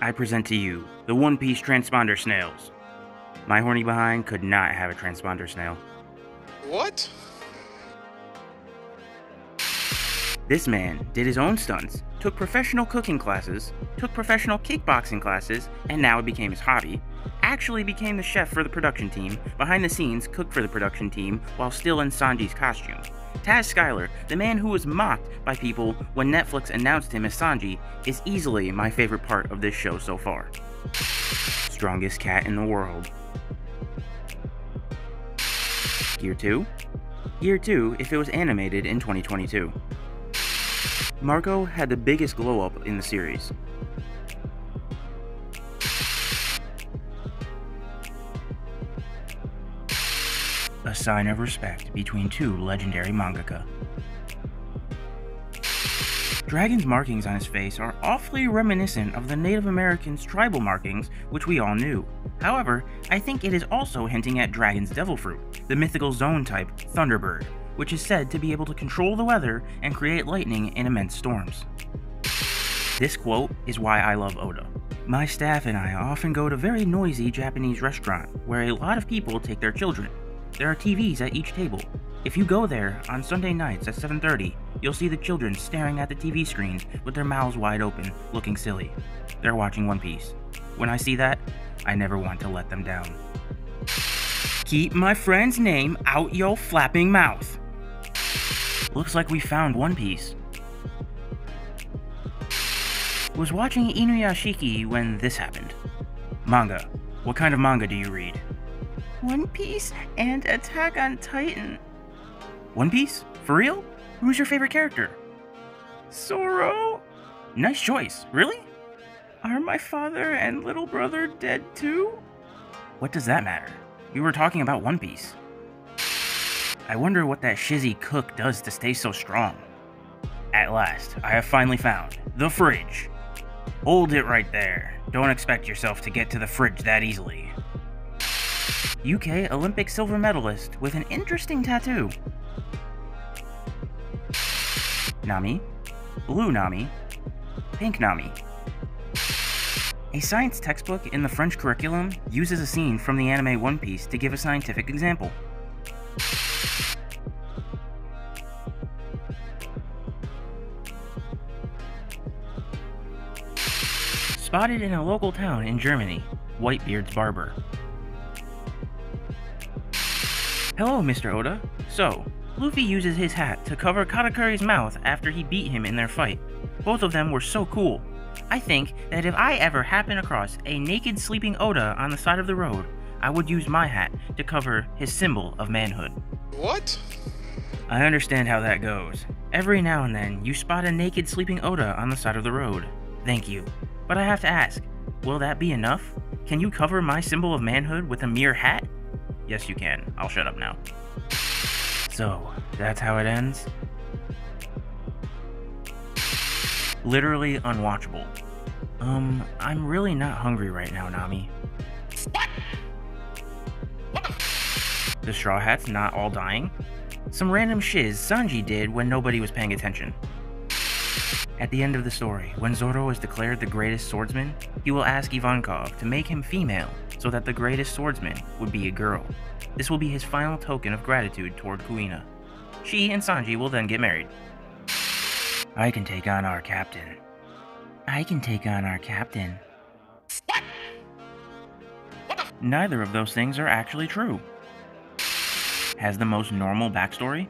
I present to you the One Piece transponder snails. My horny behind could not have a transponder snail. What? This man did his own stunts, took professional cooking classes, took professional kickboxing classes, and now it became his hobby. Actually became the chef for the production team, behind the scenes cooked for the production team while still in Sanji's costume. Taz Skylar, the man who was mocked by people when Netflix announced him as Sanji, is easily my favorite part of this show so far. Strongest cat in the world. Gear 2? Gear 2 if it was animated in 2022. Marco had the biggest glow up in the series. A sign of respect between two legendary mangaka. Dragon's markings on his face are awfully reminiscent of the Native Americans' tribal markings, which we all knew. However, I think it is also hinting at Dragon's devil fruit, the mythical zoan type Thunderbird, which is said to be able to control the weather and create lightning in immense storms. This quote is why I love Oda. My staff and I often go to very noisy Japanese restaurant where a lot of people take their children. There are TVs at each table. If you go there on Sunday nights at 7:30, you'll see the children staring at the TV screens with their mouths wide open, looking silly. They're watching One Piece. When I see that, I never want to let them down. Keep my friend's name out yo flapping mouth. Looks like we found One Piece. Was watching Inuyashiki when this happened. Manga. What kind of manga do you read? One Piece and Attack on Titan. One Piece? For real? Who's your favorite character? Zoro. Nice choice. Really? Are my father and little brother dead too? What does that matter? We were talking about One Piece. I wonder what that shizzy cook does to stay so strong. At last, I have finally found the fridge. Hold it right there. Don't expect yourself to get to the fridge that easily. UK Olympic silver medalist with an interesting tattoo. Nami, Blue Nami, Pink Nami. A science textbook in the French curriculum uses a scene from the anime One Piece to give a scientific example. Spotted in a local town in Germany, Whitebeard's barber. Hello, Mr. Oda. So, Luffy uses his hat to cover Katakuri's mouth after he beat him in their fight. Both of them were so cool. I think that if I ever happen across a naked sleeping Oda on the side of the road, I would use my hat to cover his symbol of manhood. What? I understand how that goes. Every now and then, you spot a naked sleeping Oda on the side of the road. Thank you. But I have to ask, will that be enough? Can you cover my symbol of manhood with a mere hat? Yes, you can. I'll shut up now. So, that's how it ends? Literally unwatchable. Um, I'm really not hungry right now, Nami. The Straw Hat's not all dying? Some random shiz Sanji did when nobody was paying attention. At the end of the story, when Zoro is declared the greatest swordsman, he will ask Ivankov to make him female so that the greatest swordsman would be a girl. This will be his final token of gratitude toward Kuina. She and Sanji will then get married. I can take on our captain. I can take on our captain. Neither of those things are actually true. Has the most normal backstory.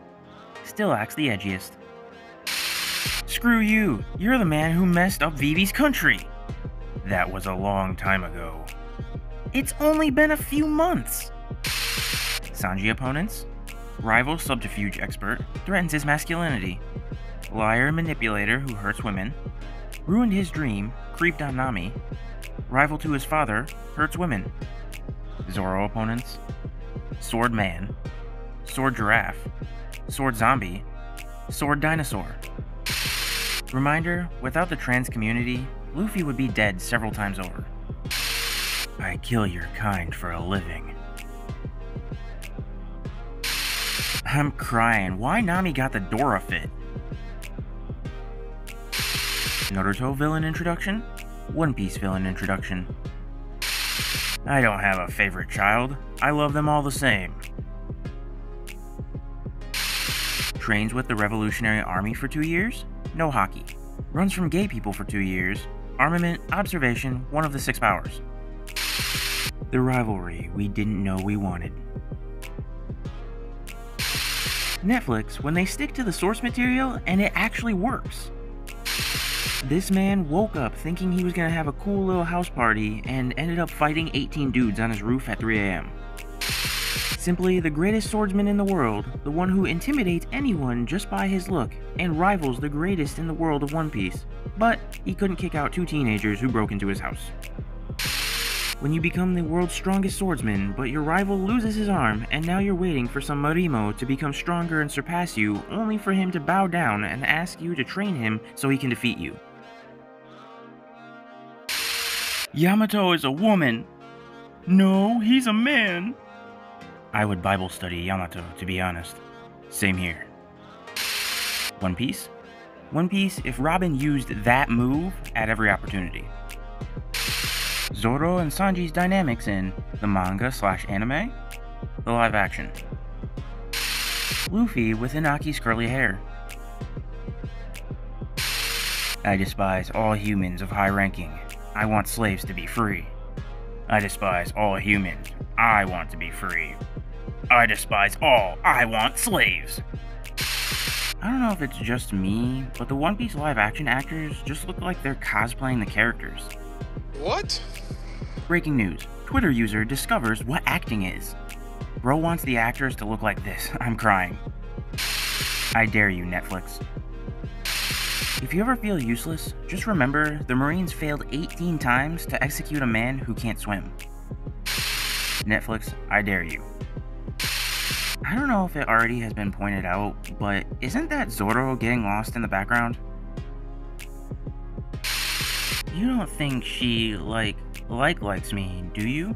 Still acts the edgiest. Screw you! You're the man who messed up Vivi's country! That was a long time ago. It's only been a few months! Sanji opponents? Rival subterfuge expert threatens his masculinity. Liar manipulator who hurts women. Ruined his dream, creeped on Nami. Rival to his father, hurts women. Zoro opponents? Sword Man. Sword Giraffe. Sword Zombie. Sword Dinosaur. Reminder, without the trans community, Luffy would be dead several times over. I kill your kind for a living. I'm crying. Why Nami got the Dora fit? Naruto villain introduction? One Piece villain introduction. I don't have a favorite child. I love them all the same. Trains with the Revolutionary Army for two years? No haki. Runs from gay people for two years. Armament, observation, one of the six powers. The rivalry we didn't know we wanted. Netflix, when they stick to the source material and it actually works. This man woke up thinking he was gonna have a cool little house party and ended up fighting 18 dudes on his roof at 3 a.m. Simply the greatest swordsman in the world, the one who intimidates anyone just by his look, and rivals the greatest in the world of One Piece. But he couldn't kick out two teenagers who broke into his house. When you become the world's strongest swordsman, but your rival loses his arm, and now you're waiting for some Marimo to become stronger and surpass you, only for him to bow down and ask you to train him so he can defeat you. Yamato is a woman! No, he's a man! I would Bible study Yamato, to be honest. Same here. One Piece? One Piece if Robin used that move at every opportunity. Zoro and Sanji's dynamics in the manga slash anime, the live action. Luffy with Inaki's curly hair. I despise all humans of high ranking. I want slaves to be free. I despise all humans. I want to be free. I despise all. I want slaves. I don't know if it's just me, but the One Piece live action actors just look like they're cosplaying the characters. What? Breaking news Twitter user discovers what acting is. Bro wants the actors to look like this. I'm crying. I dare you, Netflix. If you ever feel useless, just remember the Marines failed 18 times to execute a man who can't swim. Netflix, I dare you. I don't know if it already has been pointed out, but isn't that Zoro getting lost in the background? You don't think she, like, like likes me, do you?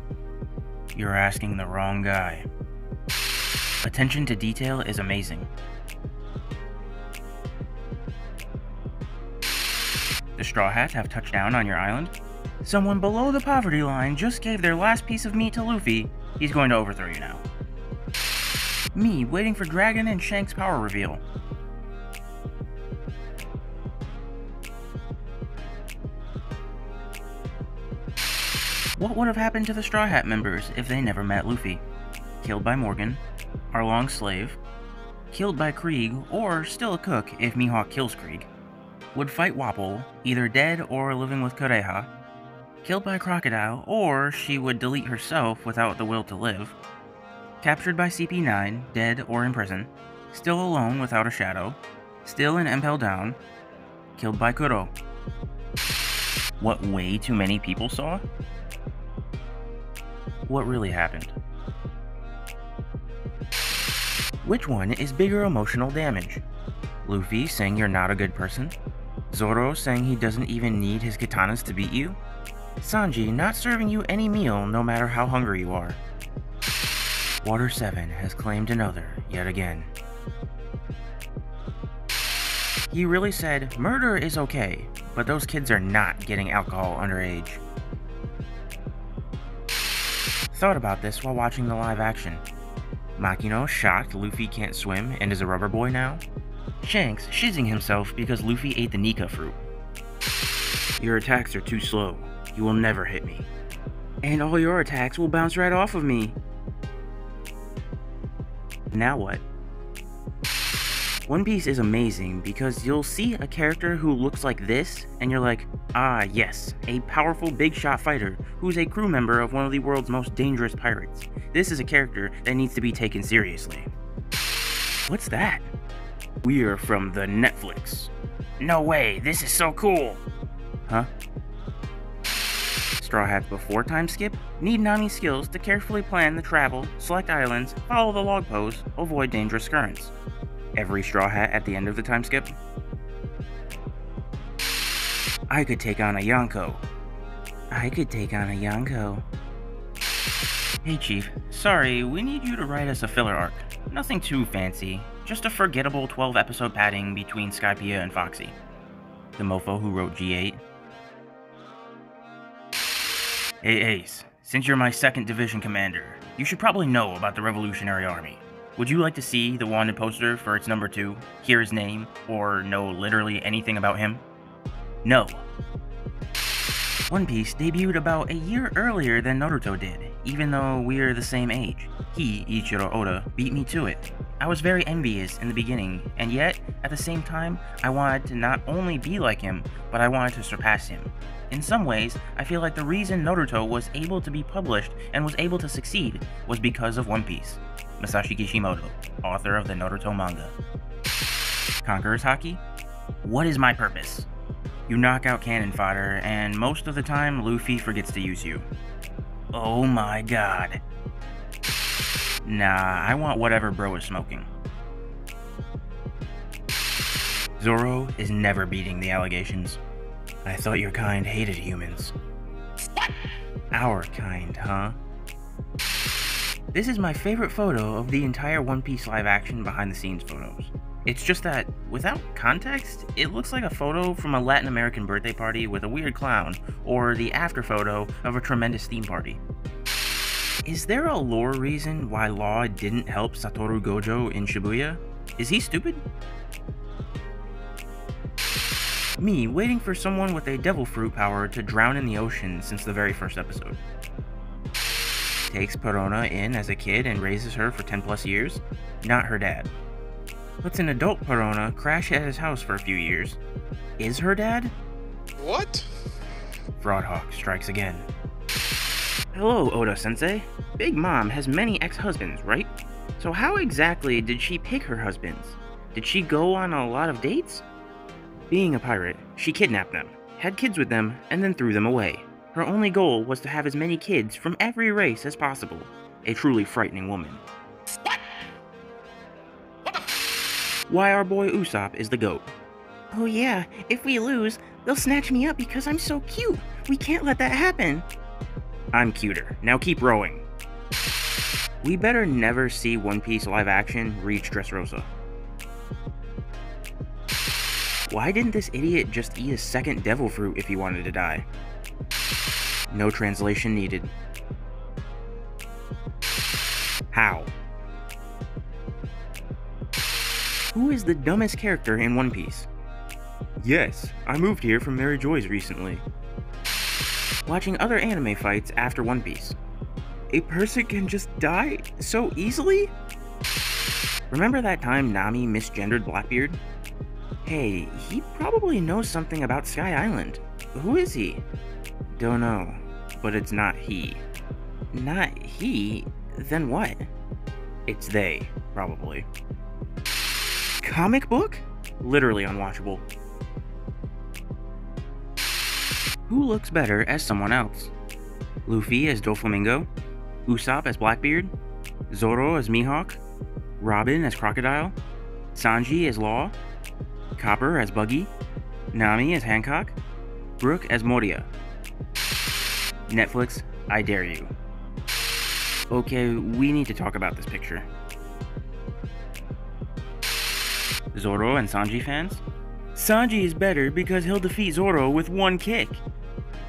You're asking the wrong guy. Attention to detail is amazing. The Straw Hats have touched down on your island? Someone below the poverty line just gave their last piece of meat to Luffy. He's going to overthrow you now. Me waiting for Dragon and Shanks' power reveal. What would have happened to the Straw Hat members if they never met Luffy? Killed by Morgan, Arlong's slave, killed by Krieg, or still a cook if Mihawk kills Krieg. Would fight Wapol, either dead or living with Kureha, killed by Crocodile, or she would delete herself without the will to live, captured by CP9, dead or in prison, still alone without a shadow, still in Impel Down, killed by Kuro. What way too many people saw? What really happened? Which one is bigger emotional damage? Luffy saying you're not a good person? Zoro saying he doesn't even need his katanas to beat you? Sanji not serving you any meal no matter how hungry you are? Water 7 has claimed another yet again. He really said, murder is okay, but those kids are not getting alcohol underage. Thought about this while watching the live action. Makino shocked Luffy can't swim and is a rubber boy now. Shanks shizzing himself because Luffy ate the Nika fruit. Your attacks are too slow. You will never hit me. And all your attacks will bounce right off of me. Now what? One Piece is amazing because you'll see a character who looks like this, and you're like, ah, yes, a powerful big shot fighter who's a crew member of one of the world's most dangerous pirates. This is a character that needs to be taken seriously. What's that? We're from the Netflix. No way, this is so cool! Huh? Straw Hat before time skip need Nami skills to carefully plan the travel, select islands, follow the log pose, avoid dangerous currents every Straw Hat at the end of the time skip? I could take on a Yonko. I could take on a Yonko. Hey Chief, sorry, we need you to write us a filler arc. Nothing too fancy, just a forgettable 12 episode padding between Skypiea and Foxy. The mofo who wrote G8. Hey Ace, since you're my second division commander, you should probably know about the Revolutionary Army. Would you like to see the wanted poster for its number two, hear his name, or know literally anything about him? No. One Piece debuted about a year earlier than Naruto did, even though we're the same age. He, Eiichiro Oda, beat me to it. I was very envious in the beginning, and yet, at the same time, I wanted to not only be like him, but I wanted to surpass him. In some ways, I feel like the reason Naruto was able to be published and was able to succeed was because of One Piece. Masashi Kishimoto, author of the Naruto manga. Conqueror's Haki? What is my purpose? You knock out cannon fodder, and most of the time, Luffy forgets to use you. Oh my god. Nah, I want whatever bro is smoking. Zoro is never beating the allegations. I thought your kind hated humans. Our kind, huh? This is my favorite photo of the entire One Piece live action behind the scenes photos. It's just that, without context, it looks like a photo from a Latin American birthday party with a weird clown, or the after photo of a tremendous theme party. Is there a lore reason why Law didn't help Satoru Gojo in Shibuya? Is he stupid? Me waiting for someone with a devil fruit power to drown in the ocean since the very first episode takes Perona in as a kid and raises her for 10 plus years, not her dad. Lets an adult Perona crash at his house for a few years. Is her dad? What? Fraudhawk strikes again. Hello, Oda sensei. Big Mom has many ex husbands, right? So, how exactly did she pick her husbands? Did she go on a lot of dates? Being a pirate, she kidnapped them, had kids with them, and then threw them away. Her only goal was to have as many kids from every race as possible. A truly frightening woman. What? What Why our boy Usopp is the GOAT. Oh yeah, if we lose, they'll snatch me up because I'm so cute. We can't let that happen. I'm cuter. Now keep rowing. We better never see One Piece live action reach Dressrosa. Why didn't this idiot just eat a second devil fruit if he wanted to die? No translation needed. How? Who is the dumbest character in One Piece? Yes, I moved here from Mary Geoise recently. Watching other anime fights after One Piece. A person can just die so easily? Remember that time Nami misgendered Blackbeard? Hey, he probably knows something about Sky Island. Who is he? Don't know, but it's not he. Not he? Then what? It's they, probably. Comic book? Literally unwatchable. Who looks better as someone else? Luffy as Doflamingo? Usopp as Blackbeard? Zoro as Mihawk? Robin as Crocodile? Sanji as Law? Chopper as Buggy? Nami as Hancock? Brook as Moria? Netflix, I dare you. Okay, we need to talk about this picture. Zoro and Sanji fans? Sanji is better because he'll defeat Zoro with one kick.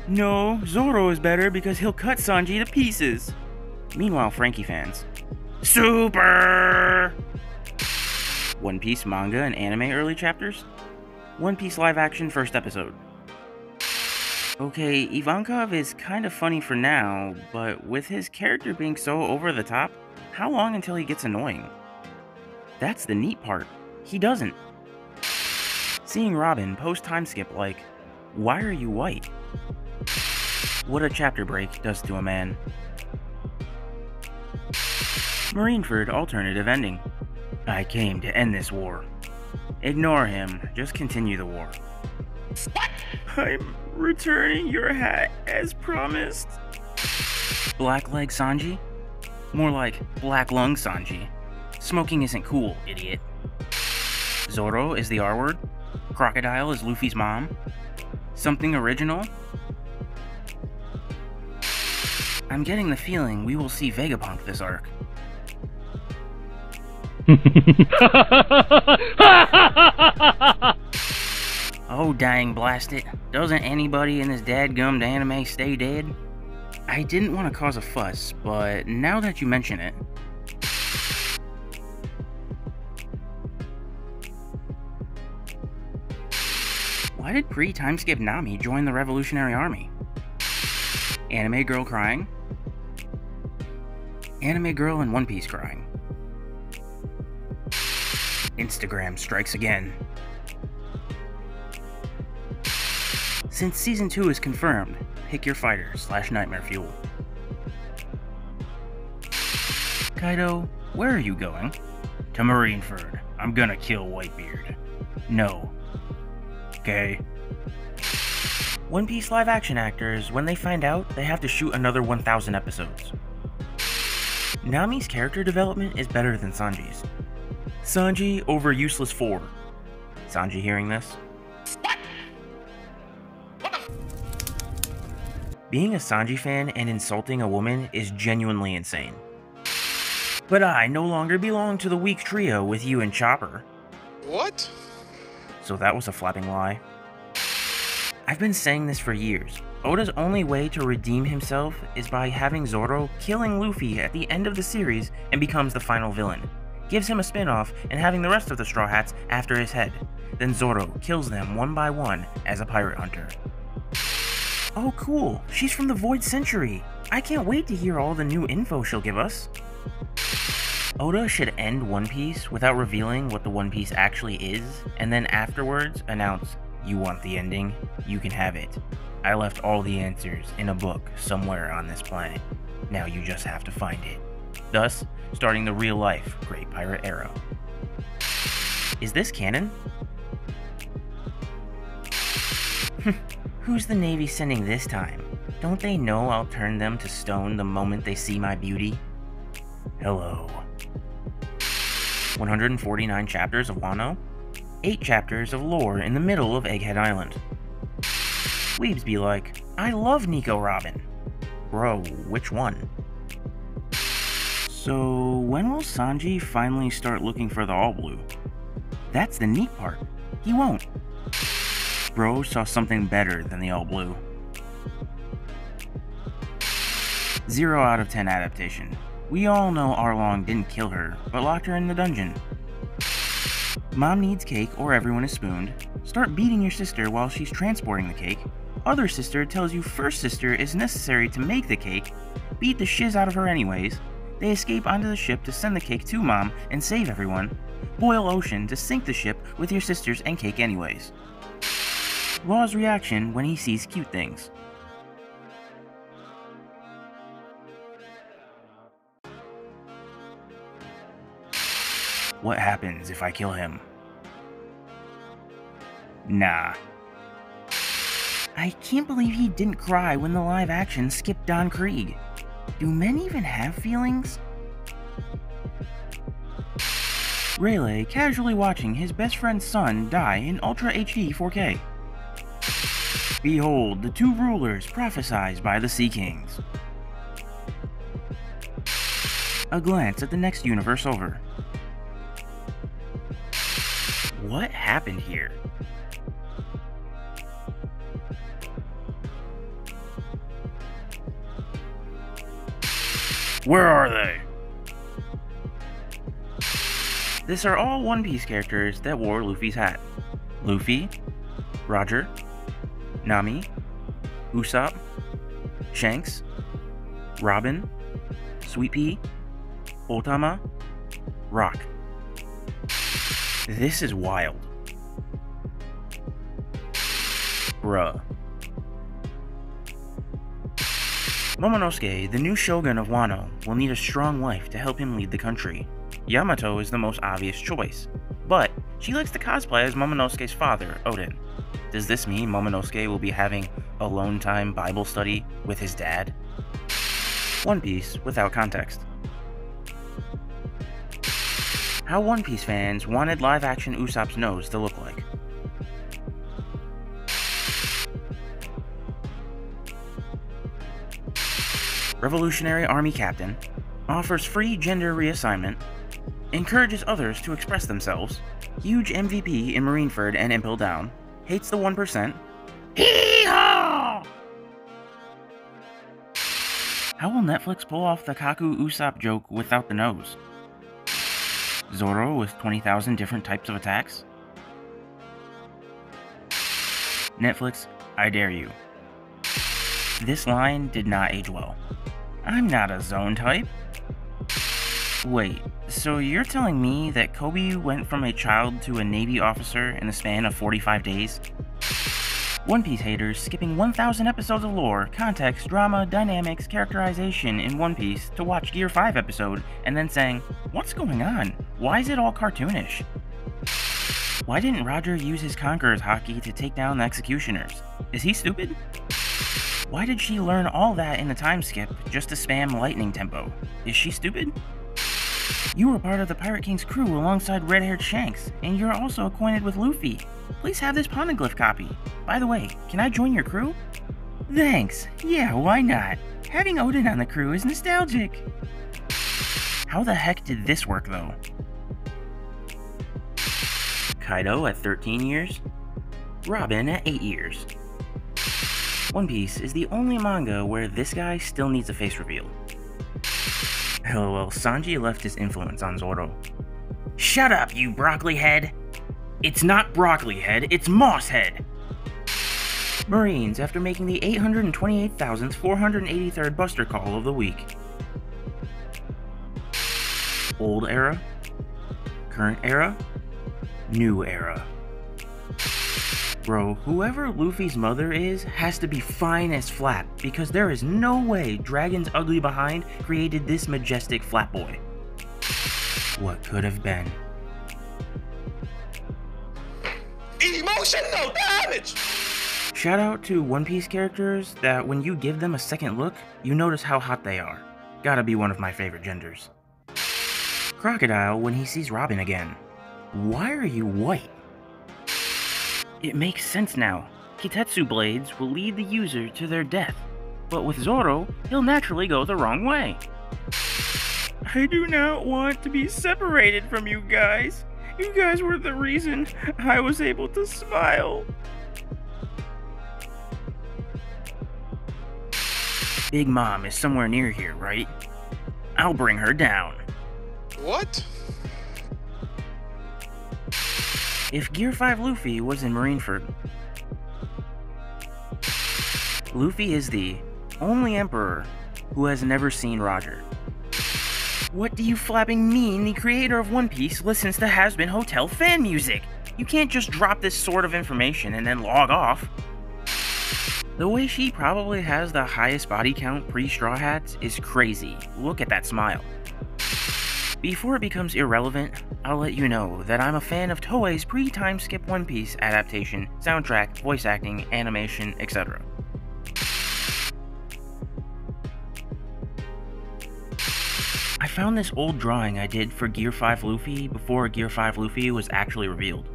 No, Zoro is better because he'll cut Sanji to pieces. Meanwhile, Franky fans. Super! One Piece manga and anime early chapters? One Piece live action first episode. Okay, Ivankov is kind of funny for now, but with his character being so over the top, how long until he gets annoying? That's the neat part. He doesn't. Seeing Robin post time skip like, Why are you white? What a chapter break does to a man. Marineford alternative ending. I came to end this war. Ignore him, just continue the war. What? I'm returning your hat as promised. Black leg Sanji? More like Black Lung Sanji. Smoking isn't cool, idiot. Zoro is the R word. Crocodile is Luffy's mom. Something original? I'm getting the feeling we will see Vegapunk this arc. Oh, dang blast it. Doesn't anybody in this dadgummed anime stay dead? I didn't want to cause a fuss, but now that you mention it. Why did pre timeskip Nami join the Revolutionary Army? Anime girl crying? Anime girl in One Piece crying. Instagram strikes again. Since season 2 is confirmed, pick your fighter slash nightmare fuel. Kaido, where are you going? To Marineford. I'm gonna kill Whitebeard. No. Okay. One Piece live action actors, when they find out, they have to shoot another 1,000 episodes. Nami's character development is better than Sanji's. Sanji over useless 4. Sanji hearing this? Being a Sanji fan and insulting a woman is genuinely insane. But I no longer belong to the weak trio with you and Chopper. What? So that was a flapping lie. I've been saying this for years. Oda's only way to redeem himself is by having Zoro killing Luffy at the end of the series and becomes the final villain. Gives him a spin-off and having the rest of the Straw Hats after his head. Then Zoro kills them one by one as a pirate hunter. Oh cool, she's from the Void Century. I can't wait to hear all the new info she'll give us. Oda should end One Piece without revealing what the One Piece actually is, and then afterwards announce, You want the ending? You can have it. I left all the answers in a book somewhere on this planet. Now you just have to find it. Thus, starting the real life Great Pirate era. Is this canon? Who's the Navy sending this time? Don't they know I'll turn them to stone the moment they see my beauty? Hello. 149 chapters of Wano? 8 chapters of lore in the middle of Egghead Island. Weebs be like, I love Nico Robin. Bro, which one? So, when will Sanji finally start looking for the All Blue? That's the neat part. He won't. Bro saw something better than the All Blue. 0 out of 10 adaptation. We all know Arlong didn't kill her, but locked her in the dungeon. Mom needs cake or everyone is spooned. Start beating your sister while she's transporting the cake. Other sister tells you first sister is necessary to make the cake. Beat the shiz out of her anyways. They escape onto the ship to send the cake to mom and save everyone. Boil ocean to sink the ship with your sisters and cake anyways. Law's reaction when he sees cute things. What happens if I kill him? Nah. I can't believe he didn't cry when the live action skipped Don Krieg. Do men even have feelings? Rayleigh casually watching his best friend's son die in Ultra HD 4K. Behold the two rulers prophesied by the Sea Kings. A glance at the next universe over. What happened here? Where are they? These are all One Piece characters that wore Luffy's hat. Luffy, Roger, Nami, Usopp, Shanks, Robin, Sweet Pea, Otama, Rock. This is wild. Bruh. Momonosuke, the new shogun of Wano, will need a strong wife to help him lead the country. Yamato is the most obvious choice, but she likes to cosplay as Momonosuke's father, Oden. Does this mean Momonosuke will be having alone time Bible study with his dad? One Piece without context. How One Piece fans wanted live action Usopp's nose to look like. Revolutionary Army Captain offers free gender reassignment, encourages others to express themselves, huge MVP in Marineford and Impel Down, hates the 1%, hee-haw! How will Netflix pull off the Kaku Usopp joke without the nose? Zoro with 20,000 different types of attacks? Netflix, I dare you. This line did not age well. I'm not a zoan type. Wait, so you're telling me that Koby went from a child to a Navy officer in the span of 45 days? One Piece haters skipping 1,000 episodes of lore, context, drama, dynamics, characterization in One Piece to watch Gear 5 episode and then saying, What's going on? Why is it all cartoonish? Why didn't Roger use his Conqueror's haki to take down the Executioners? Is he stupid? Why did she learn all that in the time skip just to spam lightning tempo? Is she stupid? You were part of the Pirate King's crew alongside red haired Shanks, and you're also acquainted with Luffy. Please have this poneglyph copy. By the way, can I join your crew? Thanks. Yeah, why not? Having Oden on the crew is nostalgic. How the heck did this work though? Kaido at 13 years? Robin at 8 years. One Piece is the only manga where this guy still needs a face reveal. LOL, Sanji left his influence on Zoro. Shut up, you broccoli head! It's not broccoli head, it's moss head! Marines after making the 828,483rd Buster Call of the week. Old era, current era, new era. Bro, whoever Luffy's mother is has to be fine as flap because there is no way Dragon's ugly behind created this majestic flat boy. What could have been? Emotional damage! Shout out to One Piece characters that when you give them a second look, you notice how hot they are. Gotta be one of my favorite genders. Crocodile when he sees Robin again. Why are you white? It makes sense now. Kitetsu blades will lead the user to their death, but with Zoro, he'll naturally go the wrong way. I do not want to be separated from you guys. You guys were the reason I was able to smile. Big Mom is somewhere near here, right? I'll bring her down. What? If Gear 5 Luffy was in Marineford, Luffy is the only emperor who has never seen Roger. What do you flapping mean the creator of One Piece listens to Hazbin Hotel fan music? You can't just drop this sort of information and then log off. The way she probably has the highest body count pre Straw Hats is crazy. Look at that smile. Before it becomes irrelevant, I'll let you know that I'm a fan of Toei's pre time skip One Piece adaptation, soundtrack, voice acting, animation, etc. I found this old drawing I did for Gear 5 Luffy before Gear 5 Luffy was actually revealed.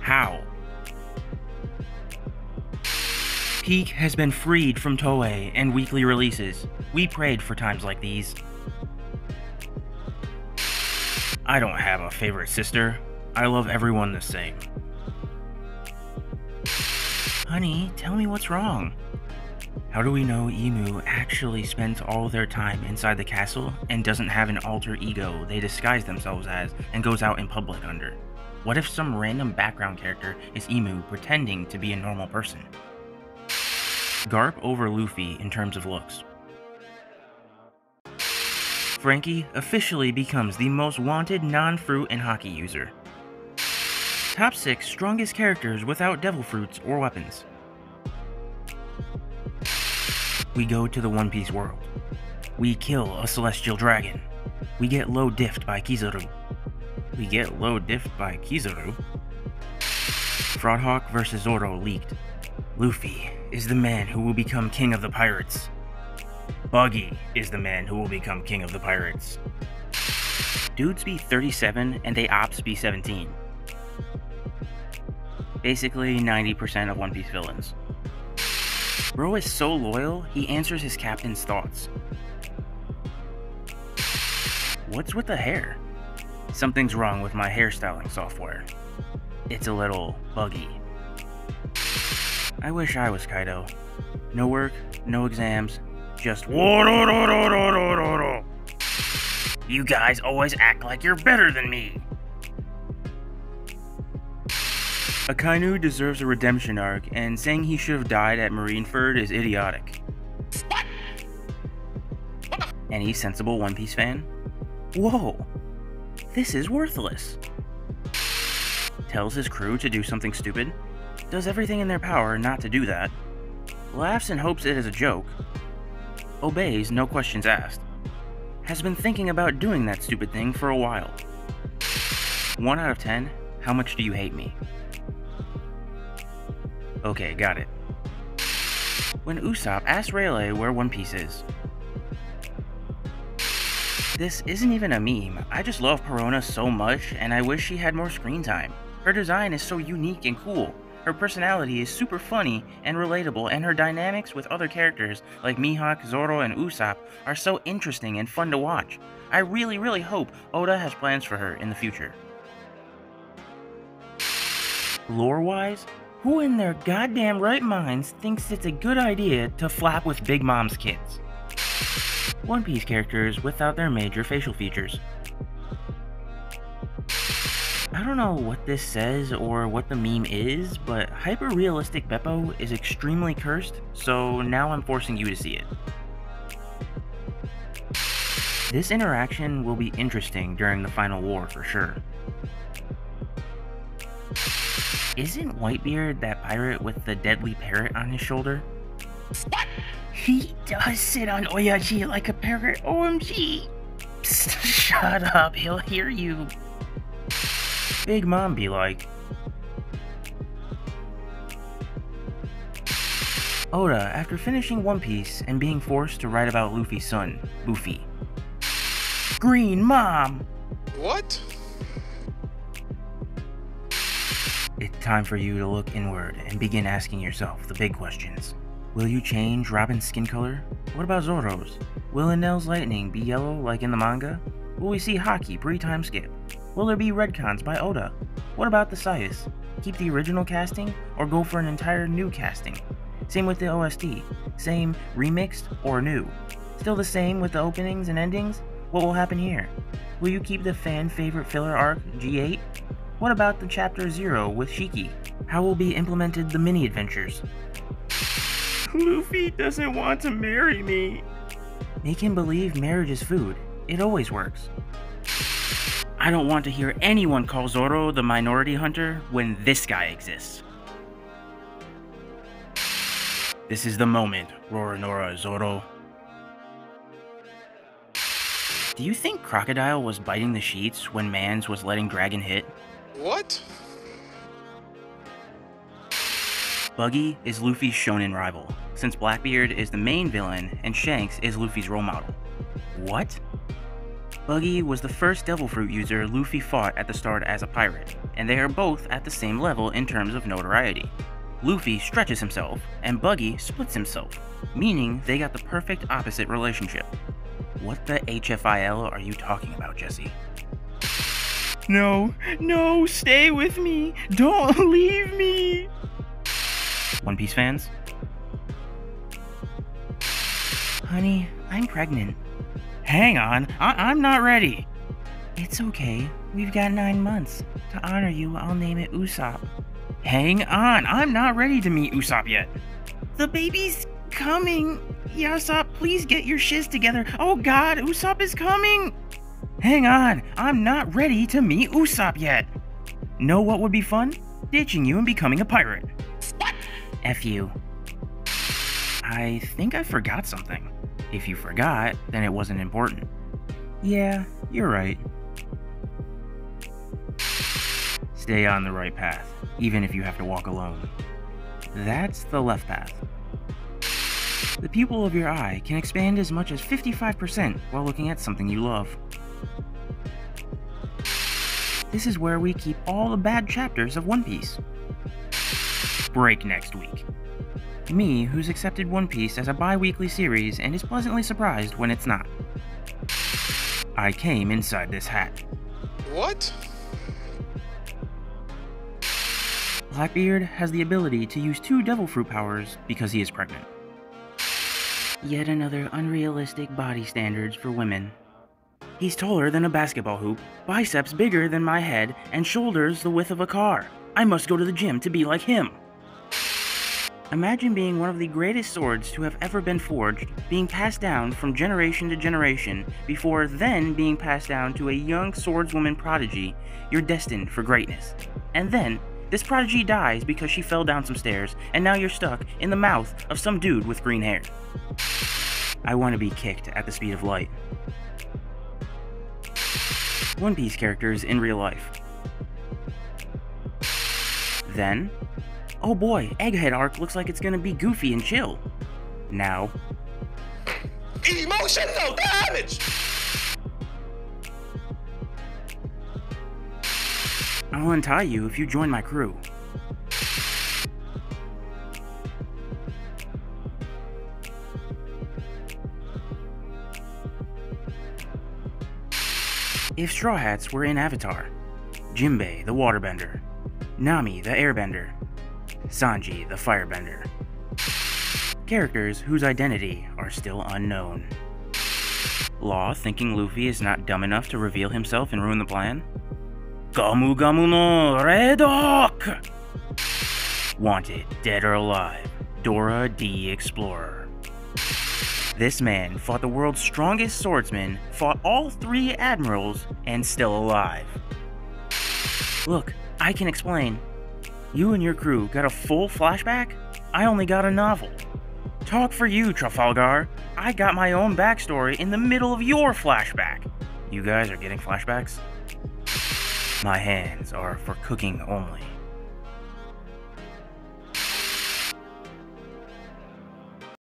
How? Peak has been freed from Toei and weekly releases. We prayed for times like these. I don't have a favorite sister. I love everyone the same. Honey, tell me what's wrong. How do we know Imu actually spends all their time inside the castle and doesn't have an alter ego they disguise themselves as and goes out in public under? What if some random background character is Imu pretending to be a normal person? Garp over Luffy in terms of looks. Franky officially becomes the most wanted non-fruit and haki user. Top 6 strongest characters without devil fruits or weapons. We go to the One Piece world. We kill a celestial dragon. We get low diffed by Kizaru. We get low diffed by Kizaru. Fraudhawk vs Zoro leaked. Luffy is the man who will become king of the pirates. Buggy is the man who will become king of the pirates. Dudes be 37 and they ops be 17. Basically 90% of One Piece villains. Bro is so loyal, he answers his captain's thoughts. What's with the hair? Something's wrong with my hairstyling software. It's a little buggy. I wish I was Kaido. No work, no exams, just You guys always act like you're better than me. Akainu deserves a redemption arc, and saying he should have died at Marineford is idiotic. Any sensible One Piece fan? Whoa! This is worthless. Tells his crew to do something stupid, does everything in their power not to do that, laughs and hopes it is a joke, obeys no questions asked, has been thinking about doing that stupid thing for a while. 1 out of 10, how much do you hate me? Okay, got it. When Usopp asks Rayleigh where One Piece is. This isn't even a meme, I just love Perona so much and I wish she had more screen time. Her design is so unique and cool, her personality is super funny and relatable, and her dynamics with other characters like Mihawk, Zoro, and Usopp are so interesting and fun to watch. I really, really hope Oda has plans for her in the future. Lore wise, who in their goddamn right minds thinks it's a good idea to flap with Big Mom's kids? One Piece characters without their major facial features. I don't know what this says or what the meme is, but hyper realistic Bepo is extremely cursed, so now I'm forcing you to see it. This interaction will be interesting during the final war for sure. Isn't Whitebeard that pirate with the deadly parrot on his shoulder? What? He does sit on Oyaji like a parrot, OMG! Psst, shut up, he'll hear you. Big Mom be like? Oda, after finishing One Piece and being forced to write about Luffy's son, Luffy. Green Mom! What? It's time for you to look inward and begin asking yourself the big questions. Will you change Robin's skin color? What about Zoro's? Will Enel's lightning be yellow like in the manga? Will we see Haki pre-time skip? Will there be redcons by Oda? What about the Sais? Keep the original casting or go for an entire new casting? Same with the OST. Same remixed or new? Still the same with the openings and endings? What will happen here? Will you keep the fan favorite filler arc G8? What about the chapter 0 with Shiki? How will be implemented the mini adventures? Luffy doesn't want to marry me. Make him believe marriage is food. It always works. I don't want to hear anyone call Zoro the minority hunter when this guy exists. This is the moment, Roronoa Zoro. Do you think Crocodile was biting the sheets when Mans was letting Dragon hit? What? Buggy is Luffy's shonen rival, since Blackbeard is the main villain and Shanks is Luffy's role model. What? Buggy was the first Devil Fruit user Luffy fought at the start as a pirate, and they are both at the same level in terms of notoriety. Luffy stretches himself, and Buggy splits himself, meaning they got the perfect opposite relationship. What the HFIL are you talking about, Jesse? No, no, stay with me! Don't leave me! One Piece fans? Honey, I'm pregnant. Hang on, I- am not ready. It's okay. We've got nine months. To honor you, I'll name it Usopp. Hang on, I'm not ready to meet Usopp yet. The baby's coming. Yasopp, please get your shiz together. Oh god, Usopp is coming! Hang on, I'm not ready to meet Usopp yet. Know what would be fun? Ditching you and becoming a pirate. What? F you. I think I forgot something. If you forgot, then it wasn't important. Yeah, you're right. Stay on the right path, even if you have to walk alone. That's the left path. The pupil of your eye can expand as much as 55% while looking at something you love. This is where we keep all the bad chapters of One Piece. Break next week. Me, who's accepted One Piece as a bi weekly series and is pleasantly surprised when it's not. I came inside this hat. What? Blackbeard has the ability to use two devil fruit powers because he is pregnant. Yet another unrealistic body standards for women. He's taller than a basketball hoop, biceps bigger than my head, and shoulders the width of a car. I must go to the gym to be like him. Imagine being one of the greatest swords to have ever been forged, being passed down from generation to generation, before then being passed down to a young swordswoman prodigy. You're destined for greatness. And then, this prodigy dies because she fell down some stairs, and now you're stuck in the mouth of some dude with green hair. I want to be kicked at the speed of light. One Piece characters in real life. Then, oh boy, Egghead arc looks like it's gonna be goofy and chill. Now, Emotional damage! I'll untie you if you join my crew. If Straw Hats were in Avatar, Jimbei the Waterbender, Nami the Airbender, Sanji the Firebender. Characters whose identity are still unknown. Law thinking Luffy is not dumb enough to reveal himself and ruin the plan? Gomu Gomu no Red Hawk! Wanted, dead or alive, Dora D. Explorer. This man fought the world's strongest swordsman, fought all three admirals, and still alive. Look, I can explain. You and your crew got a full flashback? I only got a novel. Talk for you, Trafalgar. I got my own backstory in the middle of your flashback. You guys are getting flashbacks? My hands are for cooking only.